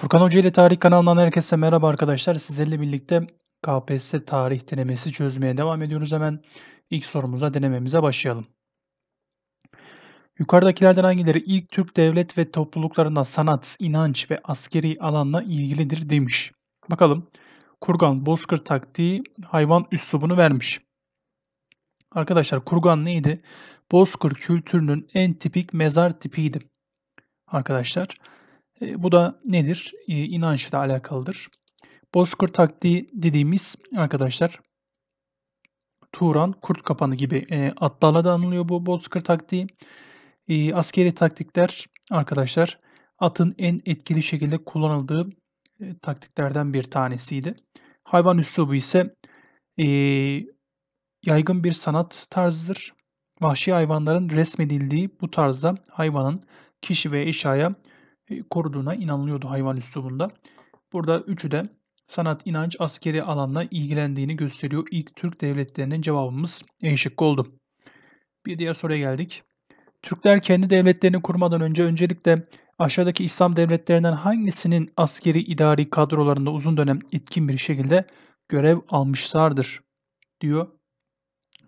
Furkan Hoca ile Tarih kanalından herkese merhaba arkadaşlar. Sizlerle birlikte KPSS tarih denemesi çözmeye devam ediyoruz. Hemen ilk sorumuza denememize başlayalım. Yukarıdakilerden hangileri ilk Türk devlet ve topluluklarında sanat, inanç ve askeri alanla ilgilidir demiş. Bakalım. Kurgan, Bozkır taktiği hayvan üslubunu vermiş. Arkadaşlar kurgan neydi? Bozkır kültürünün en tipik mezar tipiydi. Arkadaşlar e, bu da nedir? E, inançla alakalıdır. Bozkır taktiği dediğimiz arkadaşlar Turan, kurt kapanı gibi e, adlarla da anılıyor bu bozkır taktiği. E, askeri taktikler arkadaşlar atın en etkili şekilde kullanıldığı e, taktiklerden bir tanesiydi. Hayvan üslubu ise e, yaygın bir sanat tarzıdır. Vahşi hayvanların resmedildiği bu tarzda hayvanın kişi ve eşyaya koruduğuna inanılıyordu hayvan üslubunda. Burada üçü de sanat, inanç, askeri alanla ilgilendiğini gösteriyor. İlk Türk devletlerinin cevabımız E şıkkı oldu. Bir diğer soruya geldik. Türkler kendi devletlerini kurmadan önce öncelikle aşağıdaki İslam devletlerinden hangisinin askeri idari kadrolarında uzun dönem etkin bir şekilde görev almışlardır diyor.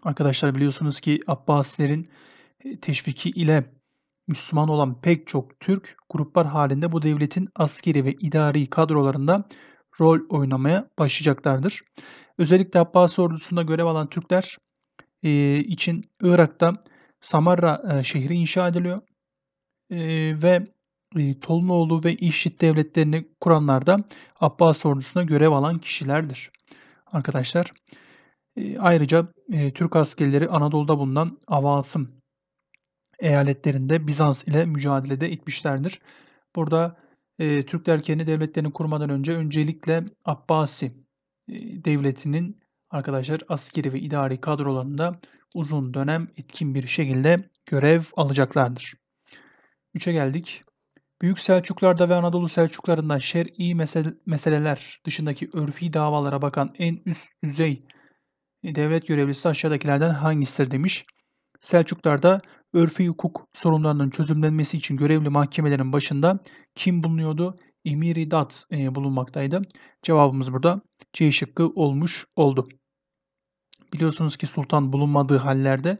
Arkadaşlar biliyorsunuz ki Abbasilerin e, teşviki ile Müslüman olan pek çok Türk gruplar halinde bu devletin askeri ve idari kadrolarında rol oynamaya başlayacaklardır. Özellikle Abbasi ordusunda görev alan Türkler e, için Irak'ta Samarra e, şehri inşa ediliyor e, ve e, Tolunoğlu ve İşit devletlerini kuranlar da Abbas ordusuna görev alan kişilerdir. Arkadaşlar e, ayrıca e, Türk askerleri Anadolu'da bulunan Avasım eyaletlerinde Bizans ile mücadelede etmişlerdir. Burada e, Türkler kendi devletlerini kurmadan önce öncelikle Abbasi e, devletinin arkadaşlar askeri ve idari kadrolarında uzun dönem etkin bir şekilde görev alacaklardır. 3'e geldik. Büyük Selçuklarda ve Anadolu Selçuklarında şer'i mesele, meseleler dışındaki örfi davalara bakan en üst düzey devlet görevlisi aşağıdakilerden hangisidir demiş. Selçuklarda örfi hukuk sorunlarının çözümlenmesi için görevli mahkemelerin başında kim bulunuyordu? Emiri Dat e, bulunmaktaydı. Cevabımız burada C şıkkı olmuş oldu. Biliyorsunuz ki sultan bulunmadığı hallerde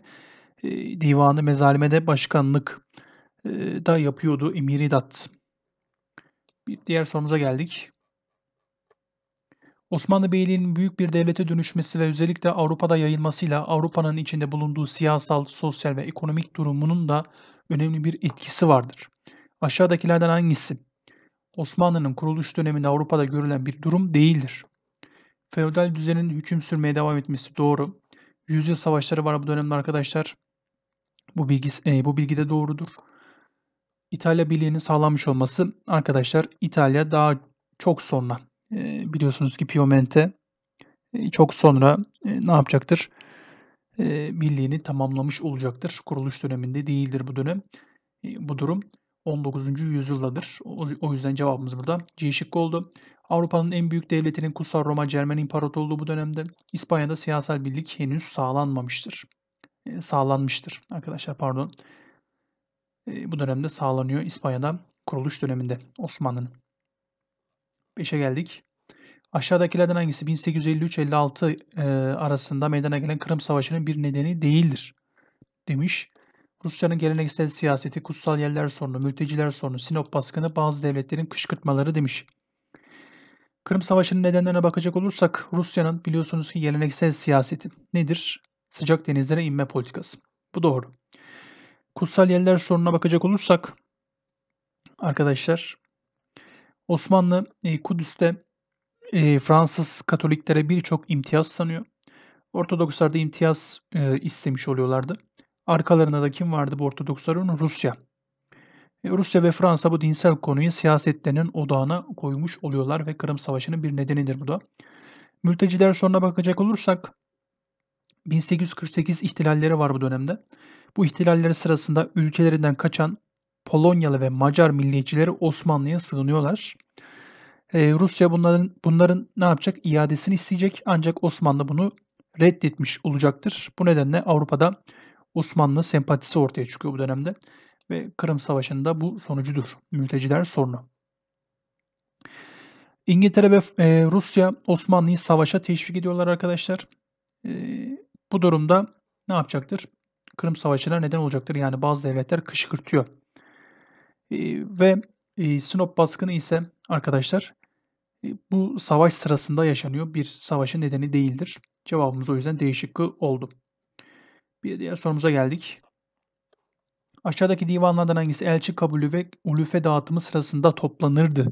e, divanı mezalimede başkanlık e, da yapıyordu Emiri Dat. Bir diğer sorumuza geldik. Osmanlı Beyliği'nin büyük bir devlete dönüşmesi ve özellikle Avrupa'da yayılmasıyla Avrupa'nın içinde bulunduğu siyasal, sosyal ve ekonomik durumunun da önemli bir etkisi vardır. Aşağıdakilerden hangisi Osmanlı'nın kuruluş döneminde Avrupa'da görülen bir durum değildir? Feodal düzenin hüküm sürmeye devam etmesi doğru. Yüzyıl savaşları var bu dönemde arkadaşlar. Bu bilgi, e, bu bilgi de doğrudur. İtalya Birliği'nin sağlanmış olması arkadaşlar İtalya daha çok sonra biliyorsunuz ki Piemonte e, çok sonra ne yapacaktır? Birliğini tamamlamış olacaktır. Kuruluş döneminde değildir bu dönem. Bu durum 19. yüzyıldadır. O, yüzden cevabımız burada C şıkkı oldu. Avrupa'nın en büyük devletinin Kutsal Roma Cermen İmparatorluğu bu dönemde. İspanya'da siyasal birlik henüz sağlanmamıştır. Sağlanmıştır arkadaşlar pardon. Bu dönemde sağlanıyor İspanya'da kuruluş döneminde Osmanlı'nın. 5'e geldik. Aşağıdakilerden hangisi 1853-56 e, arasında meydana gelen Kırım Savaşı'nın bir nedeni değildir? Demiş. Rusya'nın geleneksel siyaseti, kutsal yerler sorunu, mülteciler sorunu, Sinop baskını, bazı devletlerin kışkırtmaları demiş. Kırım Savaşı'nın nedenlerine bakacak olursak Rusya'nın biliyorsunuz ki geleneksel siyaseti nedir? Sıcak denizlere inme politikası. Bu doğru. Kutsal yerler sorununa bakacak olursak arkadaşlar Osmanlı e, Kudüs'te e, Fransız Katoliklere birçok imtiyaz tanıyor. Ortodokslar da imtiyaz e, istemiş oluyorlardı. Arkalarında da kim vardı bu Ortodoksların? Rusya. E, Rusya ve Fransa bu dinsel konuyu siyasetlerinin odağına koymuş oluyorlar ve Kırım Savaşı'nın bir nedenidir bu da. Mülteciler sonuna bakacak olursak 1848 ihtilalleri var bu dönemde. Bu ihtilalleri sırasında ülkelerinden kaçan Polonyalı ve Macar milliyetçileri Osmanlı'ya sığınıyorlar. Ee, Rusya bunların bunların ne yapacak? İadesini isteyecek ancak Osmanlı bunu reddetmiş olacaktır. Bu nedenle Avrupa'da Osmanlı sempatisi ortaya çıkıyor bu dönemde ve Kırım Savaşı'nda bu sonucudur. Mülteciler sorunu. İngiltere ve e, Rusya Osmanlı'yı savaşa teşvik ediyorlar arkadaşlar. E, bu durumda ne yapacaktır? Kırım Savaşı'na neden olacaktır. Yani bazı devletler kışkırtıyor. E, ve e, Sinop baskını ise arkadaşlar e, bu savaş sırasında yaşanıyor. Bir savaşın nedeni değildir. Cevabımız o yüzden değişik oldu. Bir diğer sorumuza geldik. Aşağıdaki divanlardan hangisi elçi kabulü ve ulufe dağıtımı sırasında toplanırdı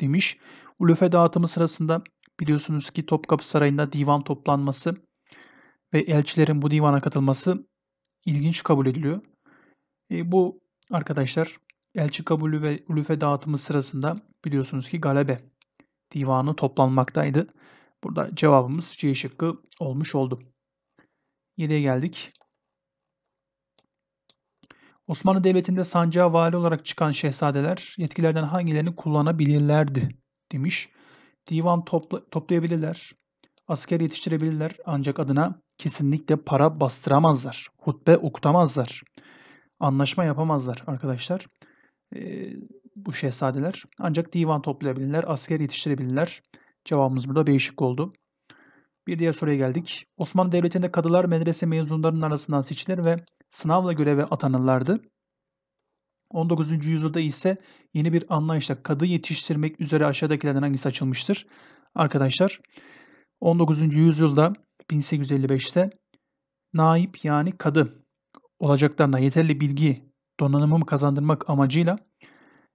demiş. Ulufe dağıtımı sırasında biliyorsunuz ki Topkapı Sarayı'nda divan toplanması ve elçilerin bu divana katılması ilginç kabul ediliyor. E, bu arkadaşlar elçi kabulü ve ulufe dağıtımı sırasında biliyorsunuz ki galebe divanı toplanmaktaydı. Burada cevabımız C şıkkı olmuş oldu. 7'ye geldik. Osmanlı Devleti'nde sancağa vali olarak çıkan şehzadeler yetkilerden hangilerini kullanabilirlerdi demiş. Divan topla, toplayabilirler, asker yetiştirebilirler ancak adına kesinlikle para bastıramazlar, hutbe okutamazlar, anlaşma yapamazlar arkadaşlar. Bu şehzadeler ancak divan toplayabilirler, asker yetiştirebilirler. Cevabımız burada B oldu. Bir diğer soruya geldik. Osmanlı Devleti'nde kadılar medrese mezunlarının arasından seçilir ve sınavla göreve atanırlardı. 19. yüzyılda ise yeni bir anlayışla kadı yetiştirmek üzere aşağıdakilerden hangisi açılmıştır? Arkadaşlar 19. yüzyılda 1855'te naip yani kadı olacaklarına yeterli bilgi donanımı kazandırmak amacıyla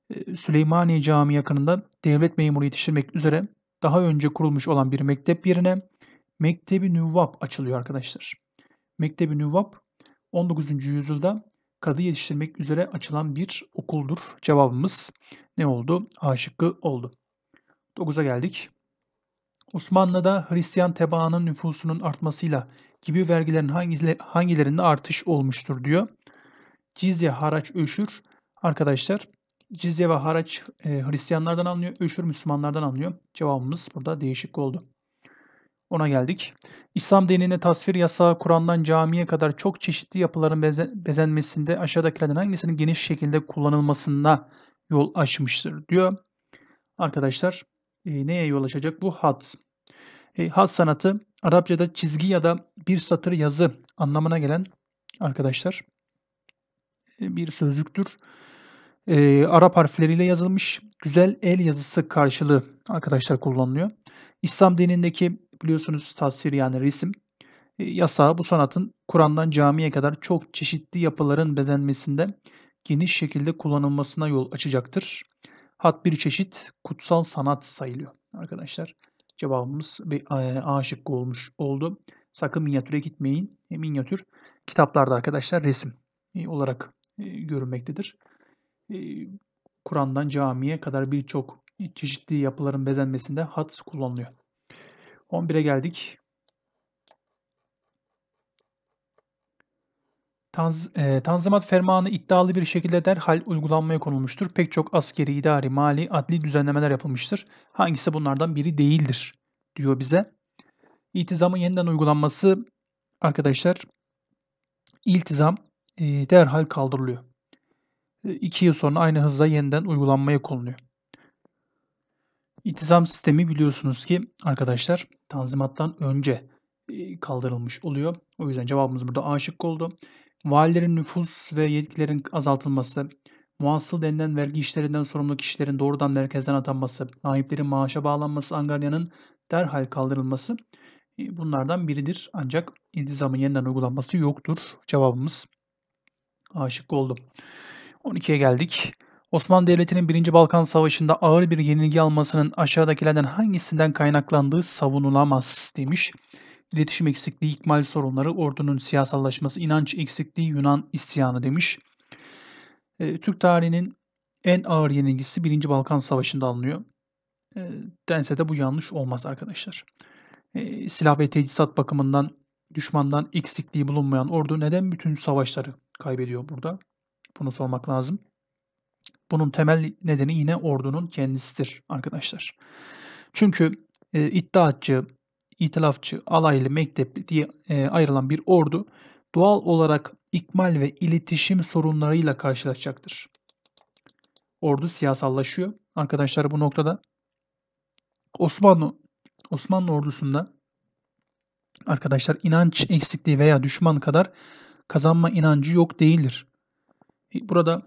e, Süleymaniye Camii yakınında devlet memuru yetiştirmek üzere daha önce kurulmuş olan bir mektep yerine Mektebi Nüvvap açılıyor arkadaşlar. Mektebi Nüvvap 19. yüzyılda kadı yetiştirmek üzere açılan bir okuldur. Cevabımız ne oldu? A şıkkı oldu. 9'a geldik. Osmanlı'da Hristiyan tebaanın nüfusunun artmasıyla gibi vergilerin hangilerinde artış olmuştur diyor. Cizye, haraç, öşür. Arkadaşlar cizye ve haraç e, Hristiyanlardan alınıyor, öşür Müslümanlardan alınıyor. Cevabımız burada değişik oldu. Ona geldik. İslam dinine tasvir yasağı Kur'an'dan camiye kadar çok çeşitli yapıların beze, bezenmesinde aşağıdakilerden hangisinin geniş şekilde kullanılmasına yol açmıştır diyor. Arkadaşlar e, neye yol açacak? Bu hat. E, hat sanatı Arapçada çizgi ya da bir satır yazı anlamına gelen arkadaşlar bir sözcüktür. E, Arap harfleriyle yazılmış güzel el yazısı karşılığı arkadaşlar kullanılıyor. İslam dinindeki biliyorsunuz tasvir yani resim e, yasağı bu sanatın Kur'an'dan camiye kadar çok çeşitli yapıların bezenmesinde geniş şekilde kullanılmasına yol açacaktır. Hat bir çeşit kutsal sanat sayılıyor arkadaşlar. Cevabımız bir e, A şıkkı olmuş oldu. Sakın minyatüre gitmeyin. E, minyatür kitaplarda arkadaşlar resim olarak görünmektedir. Kur'an'dan camiye kadar birçok çeşitli yapıların bezenmesinde hat kullanılıyor. 11'e geldik. Tanz, e, Tanzimat fermanı iddialı bir şekilde derhal uygulanmaya konulmuştur. Pek çok askeri, idari, mali, adli düzenlemeler yapılmıştır. Hangisi bunlardan biri değildir diyor bize. İltizamın yeniden uygulanması arkadaşlar iltizam e, derhal kaldırılıyor. E, iki yıl sonra aynı hızla yeniden uygulanmaya konuluyor. İltizam sistemi biliyorsunuz ki arkadaşlar Tanzimat'tan önce kaldırılmış oluyor. O yüzden cevabımız burada A şıkkı oldu. Valilerin nüfus ve yetkilerin azaltılması, muasıl denilen vergi işlerinden sorumlu kişilerin doğrudan merkezden atanması, naiplerin maaşa bağlanması, angaryanın derhal kaldırılması bunlardan biridir. Ancak iltizamın yeniden uygulanması yoktur. Cevabımız A şıkkı oldu. 12'ye geldik. Osmanlı Devleti'nin 1. Balkan Savaşı'nda ağır bir yenilgi almasının aşağıdakilerden hangisinden kaynaklandığı savunulamaz demiş. İletişim eksikliği, ikmal sorunları, ordunun siyasallaşması, inanç eksikliği, Yunan isyanı demiş. E, Türk tarihinin en ağır yenilgisi 1. Balkan Savaşı'nda alınıyor. E, dense de bu yanlış olmaz arkadaşlar. E, silah ve teçhizat bakımından düşmandan eksikliği bulunmayan ordu neden bütün savaşları kaybediyor burada? Bunu sormak lazım. Bunun temel nedeni yine ordunun kendisidir arkadaşlar. Çünkü e, iddiatçı, itilafçı, alaylı, mektep diye e, ayrılan bir ordu doğal olarak ikmal ve iletişim sorunlarıyla karşılaşacaktır. Ordu siyasallaşıyor. Arkadaşlar bu noktada Osmanlı Osmanlı ordusunda arkadaşlar inanç eksikliği veya düşman kadar kazanma inancı yok değildir. E, burada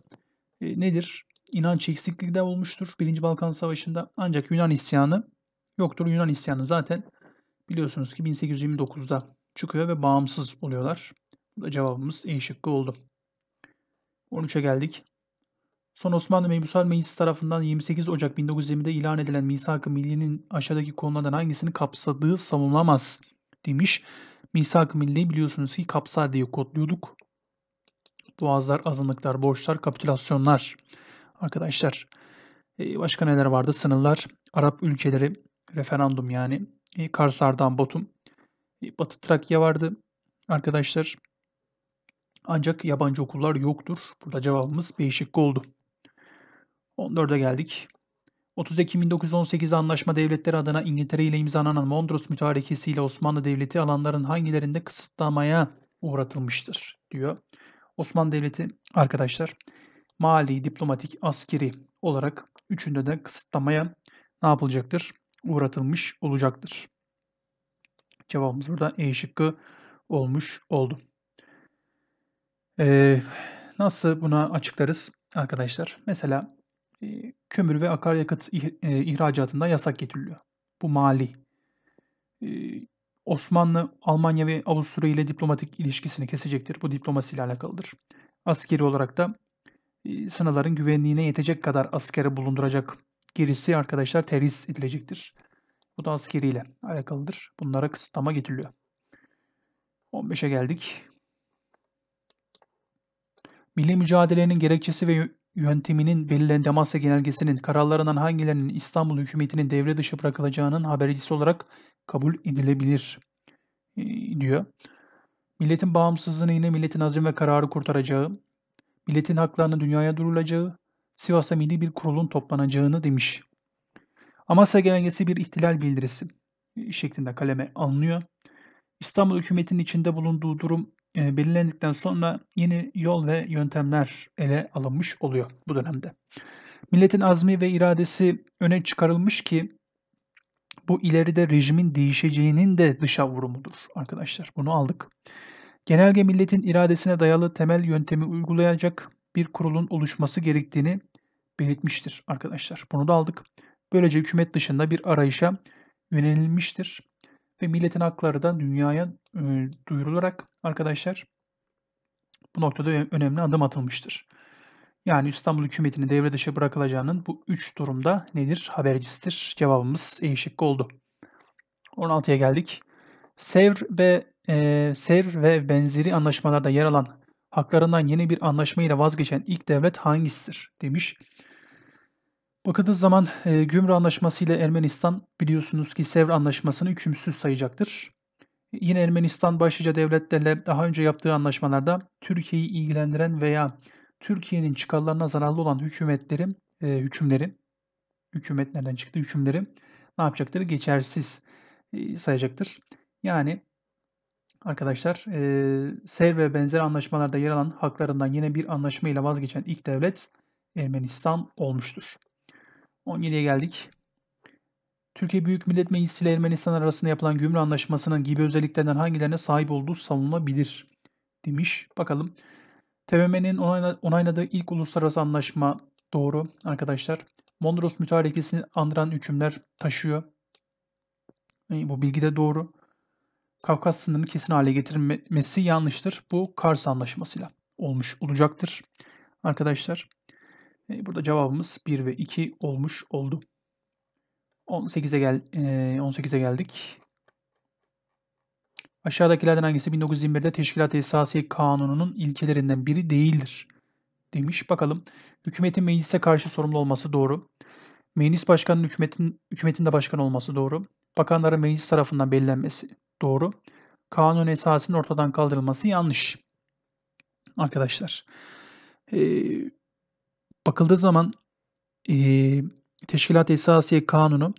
e, nedir? İnanç eksikliği de olmuştur 1. Balkan Savaşı'nda ancak Yunan isyanı yoktur. Yunan isyanı zaten biliyorsunuz ki 1829'da çıkıyor ve bağımsız oluyorlar. Bu da cevabımız E şıkkı oldu. 13'e geldik. Son Osmanlı Meybusal Meclisi tarafından 28 Ocak 1920'de ilan edilen Misak-ı Milli'nin aşağıdaki konulardan hangisini kapsadığı savunulamaz demiş. Misak-ı biliyorsunuz ki kapsar diye kodluyorduk. Boğazlar, azınlıklar, borçlar, kapitülasyonlar. Arkadaşlar başka neler vardı? Sınırlar, Arap ülkeleri, referandum yani. Karsar'dan Batum. Batı Trakya vardı arkadaşlar. Ancak yabancı okullar yoktur. Burada cevabımız B şıkkı oldu. 14'e geldik. 30 Ekim 1918 Anlaşma Devletleri adına İngiltere ile imzalanan Mondros Mütarekesi ile Osmanlı Devleti alanların hangilerinde kısıtlamaya uğratılmıştır diyor. Osmanlı Devleti arkadaşlar mali, diplomatik, askeri olarak üçünde de kısıtlamaya ne yapılacaktır? Uğratılmış olacaktır. Cevabımız burada E şıkkı olmuş oldu. Ee, nasıl buna açıklarız arkadaşlar? Mesela kömür ve akaryakıt ihracatında yasak getiriliyor. Bu mali. Osmanlı, Almanya ve Avusturya ile diplomatik ilişkisini kesecektir. Bu diplomasiyle alakalıdır. Askeri olarak da sınırların güvenliğine yetecek kadar askeri bulunduracak. Gerisi arkadaşlar terhis edilecektir. Bu da askeriyle alakalıdır. Bunlara kısıtlama getiriliyor. 15'e geldik. Milli mücadelenin gerekçesi ve yönteminin belirlenen Damasya Genelgesi'nin kararlarından hangilerinin İstanbul hükümetinin devre dışı bırakılacağının habercisi olarak kabul edilebilir e, diyor. Milletin bağımsızlığını yine milletin azim ve kararı kurtaracağı, milletin haklarını dünyaya durulacağı, Sivas'ta milli bir kurulun toplanacağını demiş. Amasya Genelgesi bir ihtilal bildirisi şeklinde kaleme alınıyor. İstanbul hükümetinin içinde bulunduğu durum e, belirlendikten sonra yeni yol ve yöntemler ele alınmış oluyor bu dönemde. Milletin azmi ve iradesi öne çıkarılmış ki bu ileride rejimin değişeceğinin de dışa vurumudur arkadaşlar. Bunu aldık. Genelge milletin iradesine dayalı temel yöntemi uygulayacak bir kurulun oluşması gerektiğini belirtmiştir arkadaşlar. Bunu da aldık. Böylece hükümet dışında bir arayışa yönelilmiştir ve milletin hakları da dünyaya e, duyurularak arkadaşlar bu noktada önemli adım atılmıştır. Yani İstanbul hükümetinin devre dışı bırakılacağının bu üç durumda nedir? Habercisidir. Cevabımız E şıkkı oldu. 16'ya geldik. Sevr ve e, Sevr ve benzeri anlaşmalarda yer alan haklarından yeni bir anlaşma ile vazgeçen ilk devlet hangisidir demiş. Bakıldığı zaman e, Gümrü Anlaşması ile Ermenistan biliyorsunuz ki Sevr Anlaşması'nı hükümsüz sayacaktır. Yine Ermenistan başlıca devletlerle daha önce yaptığı anlaşmalarda Türkiye'yi ilgilendiren veya Türkiye'nin çıkarlarına zararlı olan hükümetlerin e, hükümleri, hükümetlerden çıktı hükümleri ne yapacaktır? Geçersiz e, sayacaktır. Yani arkadaşlar e, Sevr ve benzer anlaşmalarda yer alan haklarından yine bir anlaşma ile vazgeçen ilk devlet Ermenistan olmuştur. 17'ye geldik. Türkiye Büyük Millet Meclisi ile Ermenistan arasında yapılan gümrük anlaşmasının gibi özelliklerden hangilerine sahip olduğu savunulabilir demiş. Bakalım. TBMM'nin onayladığı ilk uluslararası anlaşma doğru arkadaşlar. Mondros mütarekesini andıran hükümler taşıyor. E, bu bilgi de doğru. Kafkas sınırını kesin hale getirmesi yanlıştır. Bu Kars anlaşmasıyla olmuş olacaktır. Arkadaşlar burada cevabımız 1 ve 2 olmuş oldu. 18'e gel 18'e geldik. Aşağıdakilerden hangisi 1921'de Teşkilat Esasiye Kanunu'nun ilkelerinden biri değildir? Demiş. Bakalım. Hükümetin meclise karşı sorumlu olması doğru. Meclis başkanının hükümetin, hükümetin de başkan olması doğru. Bakanların meclis tarafından belirlenmesi doğru. Kanun esasının ortadan kaldırılması yanlış. Arkadaşlar. Ee, bakıldığı zaman e, Teşkilat Esasiye Kanunu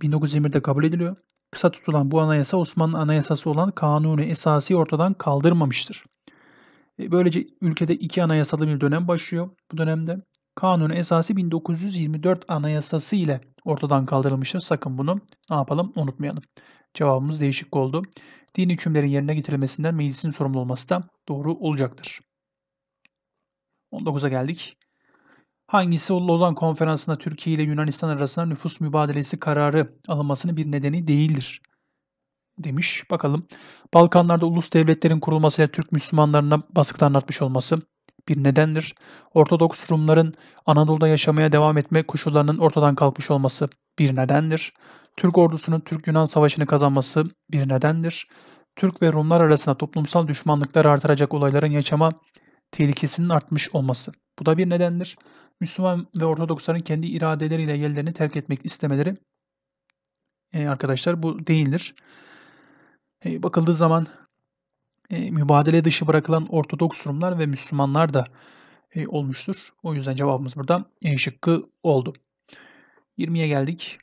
1921'de kabul ediliyor. Kısa tutulan bu anayasa Osmanlı Anayasası olan Kanunu Esasi ortadan kaldırmamıştır. E, böylece ülkede iki anayasalı bir dönem başlıyor bu dönemde. Kanunu esası 1924 Anayasası ile ortadan kaldırılmıştır. Sakın bunu ne yapalım unutmayalım. Cevabımız değişik oldu. Din hükümlerin yerine getirilmesinden meclisin sorumlu olması da doğru olacaktır. 19'a geldik. Hangisi Lozan Konferansı'nda Türkiye ile Yunanistan arasında nüfus mübadelesi kararı alınmasının bir nedeni değildir? Demiş. Bakalım. Balkanlarda ulus devletlerin kurulmasıyla Türk Müslümanlarına baskıdan artmış olması bir nedendir. Ortodoks Rumların Anadolu'da yaşamaya devam etme koşullarının ortadan kalkmış olması bir nedendir. Türk ordusunun Türk-Yunan savaşını kazanması bir nedendir. Türk ve Rumlar arasında toplumsal düşmanlıklar artıracak olayların yaşama tehlikesinin artmış olması. Bu da bir nedendir. Müslüman ve Ortodoksların kendi iradeleriyle yerlerini terk etmek istemeleri e, arkadaşlar bu değildir. E, bakıldığı zaman e, mübadele dışı bırakılan Ortodoks Rumlar ve Müslümanlar da e, olmuştur. O yüzden cevabımız burada E şıkkı oldu. 20'ye geldik.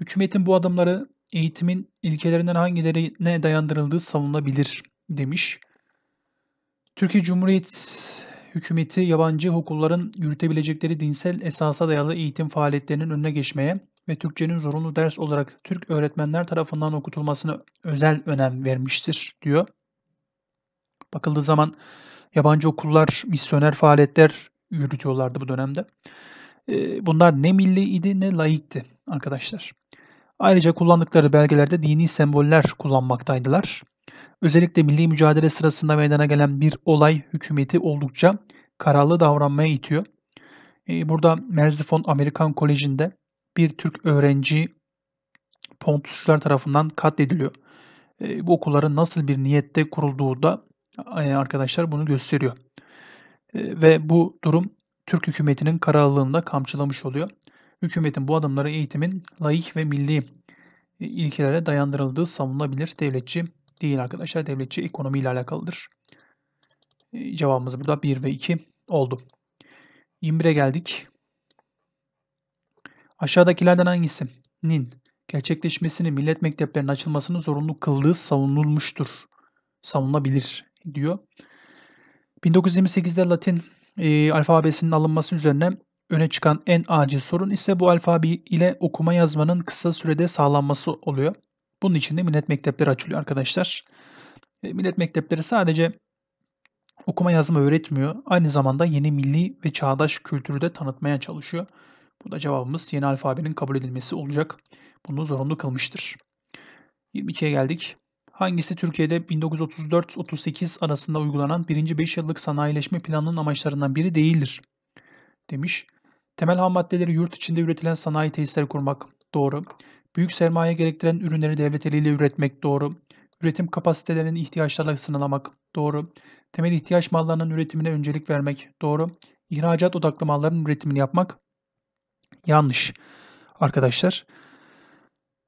Hükümetin bu adımları eğitimin ilkelerinden hangilerine dayandırıldığı savunulabilir demiş. Türkiye Cumhuriyet hükümeti yabancı okulların yürütebilecekleri dinsel esasa dayalı eğitim faaliyetlerinin önüne geçmeye ve Türkçenin zorunlu ders olarak Türk öğretmenler tarafından okutulmasına özel önem vermiştir diyor. Bakıldığı zaman yabancı okullar misyoner faaliyetler yürütüyorlardı bu dönemde. Bunlar ne milli idi ne laikti arkadaşlar. Ayrıca kullandıkları belgelerde dini semboller kullanmaktaydılar. Özellikle milli mücadele sırasında meydana gelen bir olay hükümeti oldukça kararlı davranmaya itiyor. Burada Merzifon Amerikan Koleji'nde bir Türk öğrenci Pontusçular tarafından katlediliyor. Bu okulların nasıl bir niyette kurulduğu da arkadaşlar bunu gösteriyor. Ve bu durum Türk hükümetinin kararlılığında kamçılamış oluyor. Hükümetin bu adımları eğitimin laik ve milli ilkelere dayandırıldığı savunulabilir. Devletçi değil arkadaşlar. Devletçi ekonomi ile alakalıdır. Cevabımız burada 1 ve 2 oldu. 21'e geldik. Aşağıdakilerden hangisinin gerçekleşmesini millet mekteplerinin açılmasını zorunlu kıldığı savunulmuştur. Savunulabilir diyor. 1928'de Latin e, alfabesinin alınması üzerine öne çıkan en acil sorun ise bu alfabe ile okuma yazmanın kısa sürede sağlanması oluyor. Bunun için de millet mektepleri açılıyor arkadaşlar. E, millet mektepleri sadece okuma yazma öğretmiyor. Aynı zamanda yeni milli ve çağdaş kültürü de tanıtmaya çalışıyor. Bu da cevabımız yeni alfabenin kabul edilmesi olacak. Bunu zorunlu kılmıştır. 22'ye geldik. Hangisi Türkiye'de 1934-38 arasında uygulanan 1. 5 yıllık sanayileşme planının amaçlarından biri değildir? Demiş. Temel ham maddeleri yurt içinde üretilen sanayi tesisleri kurmak. Doğru. Büyük sermaye gerektiren ürünleri devlet eliyle üretmek. Doğru. Üretim kapasitelerini ihtiyaçlarla sınırlamak. Doğru. Temel ihtiyaç mallarının üretimine öncelik vermek. Doğru. İhracat odaklı malların üretimini yapmak. Yanlış. Arkadaşlar.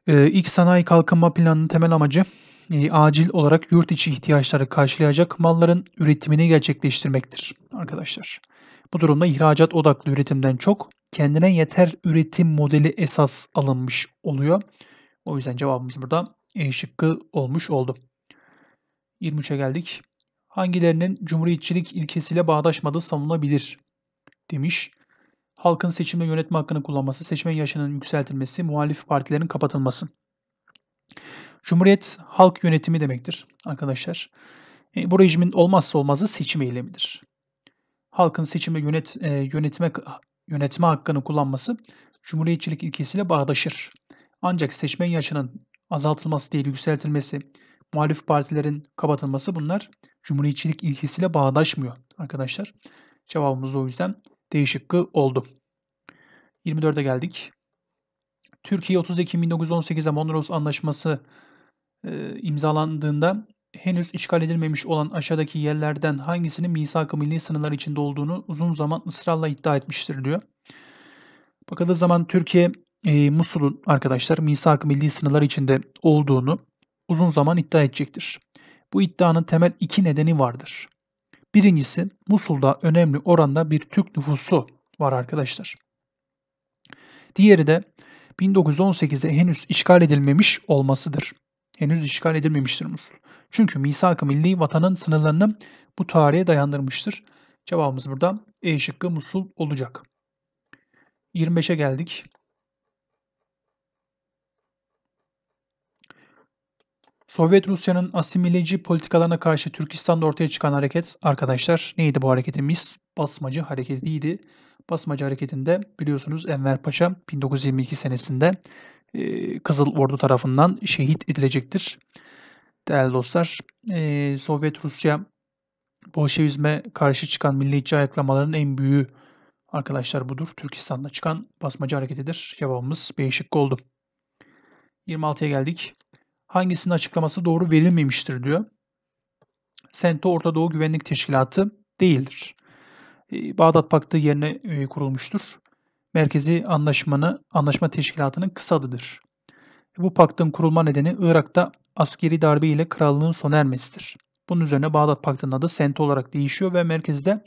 Ee, ilk sanayi kalkınma planının temel amacı e, acil olarak yurt içi ihtiyaçları karşılayacak malların üretimini gerçekleştirmektir arkadaşlar. Bu durumda ihracat odaklı üretimden çok kendine yeter üretim modeli esas alınmış oluyor. O yüzden cevabımız burada E şıkkı olmuş oldu. 23'e geldik. Hangilerinin cumhuriyetçilik ilkesiyle bağdaşmadığı savunulabilir demiş. Halkın seçimle yönetme hakkını kullanması, seçmen yaşının yükseltilmesi, muhalif partilerin kapatılması. Cumhuriyet halk yönetimi demektir arkadaşlar. E, bu rejimin olmazsa olmazı seçim eylemidir. Halkın seçimle yönet, e, yönetme, yönetme hakkını kullanması cumhuriyetçilik ilkesiyle bağdaşır. Ancak seçmen yaşının azaltılması değil yükseltilmesi, muhalif partilerin kapatılması bunlar cumhuriyetçilik ilkesiyle bağdaşmıyor arkadaşlar. Cevabımız o yüzden D oldu. 24'e geldik. Türkiye 30 Ekim 1918'de Mondros Anlaşması e, imzalandığında henüz işgal edilmemiş olan aşağıdaki yerlerden hangisinin misak-ı milli sınırlar içinde olduğunu uzun zaman ısrarla iddia etmiştir diyor. Bakıldığı zaman Türkiye e, Musul'un arkadaşlar misak-ı milli sınırlar içinde olduğunu uzun zaman iddia edecektir. Bu iddianın temel iki nedeni vardır. Birincisi Musul'da önemli oranda bir Türk nüfusu var arkadaşlar. Diğeri de 1918'de henüz işgal edilmemiş olmasıdır. Henüz işgal edilmemiştir Musul. Çünkü misak-ı milli vatanın sınırlarını bu tarihe dayandırmıştır. Cevabımız burada E şıkkı Musul olacak. 25'e geldik. Sovyet Rusya'nın asimileci politikalarına karşı Türkistan'da ortaya çıkan hareket arkadaşlar neydi bu hareketimiz? Basmacı hareketiydi. Basmacı hareketinde biliyorsunuz Enver Paşa 1922 senesinde Kızıl Ordu tarafından şehit edilecektir. Değerli dostlar, Sovyet Rusya Bolşevizme karşı çıkan milliyetçi ayaklamaların en büyüğü arkadaşlar budur. Türkistan'da çıkan basmacı hareketidir. Cevabımız B şıkkı oldu. 26'ya geldik. Hangisinin açıklaması doğru verilmemiştir diyor. Sento Orta Doğu Güvenlik Teşkilatı değildir. Bağdat Paktı yerine kurulmuştur. Merkezi Anlaşmanı, Anlaşma Teşkilatı'nın kısa adıdır. Bu paktın kurulma nedeni Irak'ta askeri darbe ile krallığın sona ermesidir. Bunun üzerine Bağdat Paktı'nın adı Sento olarak değişiyor ve merkezde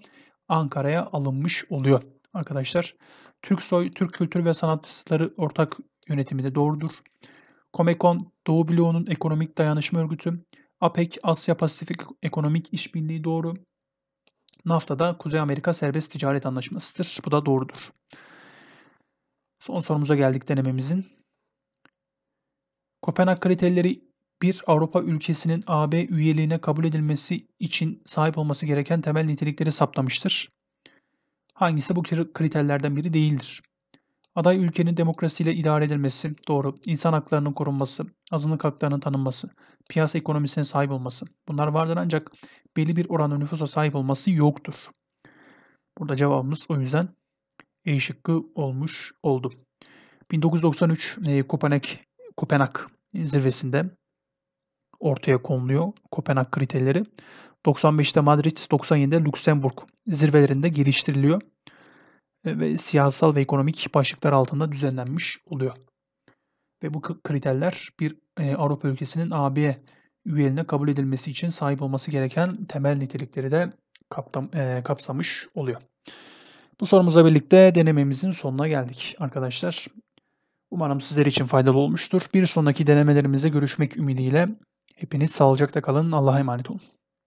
Ankara'ya alınmış oluyor. Arkadaşlar Türk soy, Türk kültür ve sanatları ortak yönetimi de doğrudur. Comecon, Doğu Bloğu'nun ekonomik dayanışma örgütü. APEC, Asya Pasifik Ekonomik İşbirliği doğru. NAFTA da Kuzey Amerika Serbest Ticaret Anlaşması'dır. Bu da doğrudur. Son sorumuza geldik denememizin. Kopenhag kriterleri bir Avrupa ülkesinin AB üyeliğine kabul edilmesi için sahip olması gereken temel nitelikleri saptamıştır. Hangisi bu kriterlerden biri değildir? Aday ülkenin demokrasiyle idare edilmesi, doğru, insan haklarının korunması, azınlık haklarının tanınması, piyasa ekonomisine sahip olması. Bunlar vardır ancak belli bir oranda nüfusa sahip olması yoktur. Burada cevabımız o yüzden E şıkkı olmuş oldu. 1993 e, Kopenhag, Kopenhag zirvesinde ortaya konuluyor Kopenhag kriterleri. 95'te Madrid, 97'de Lüksemburg zirvelerinde geliştiriliyor ve siyasal ve ekonomik başlıklar altında düzenlenmiş oluyor. Ve bu kriterler bir e, Avrupa ülkesinin AB üyeliğine kabul edilmesi için sahip olması gereken temel nitelikleri de kaptam, e, kapsamış oluyor. Bu sorumuzla birlikte denememizin sonuna geldik arkadaşlar. Umarım sizler için faydalı olmuştur. Bir sonraki denemelerimizde görüşmek ümidiyle hepiniz sağlıcakla kalın. Allah'a emanet olun.